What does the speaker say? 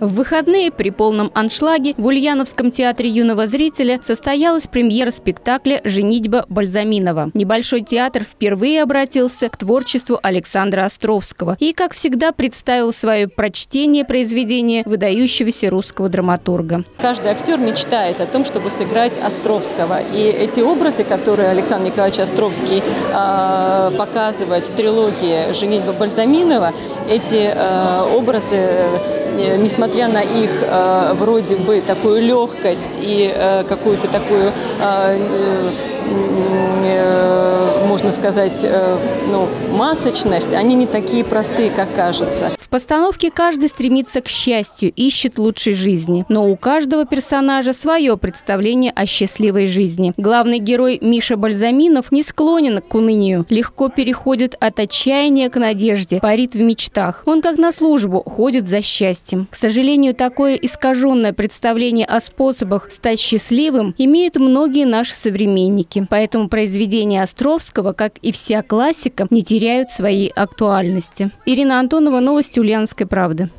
В выходные при полном аншлаге в Ульяновском театре юного зрителя состоялась премьера спектакля «Женитьба Бальзаминова». Небольшой театр впервые обратился к творчеству Александра Островского и, как всегда, представил свое прочтение произведения выдающегося русского драматурга. Каждый актер мечтает о том, чтобы сыграть Островского. И эти образы, которые Александр Николаевич Островский э, показывает в трилогии «Женитьба Бальзаминова», эти э, образы Э, несмотря на их э, вроде бы такую легкость и э, какую-то такую можно сказать, ну, масочность, они не такие простые, как кажется постановке каждый стремится к счастью, ищет лучшей жизни. Но у каждого персонажа свое представление о счастливой жизни. Главный герой Миша Бальзаминов не склонен к унынию, легко переходит от отчаяния к надежде, парит в мечтах. Он как на службу ходит за счастьем. К сожалению, такое искаженное представление о способах стать счастливым имеют многие наши современники. Поэтому произведения Островского, как и вся классика, не теряют своей актуальности. Ирина Антонова, новости Ульяновской правды.